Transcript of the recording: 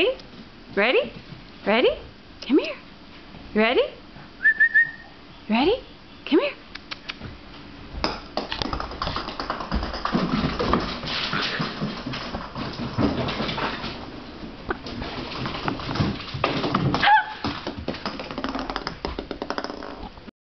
Ready? Ready? Ready? Come here. Ready? Ready? Come here.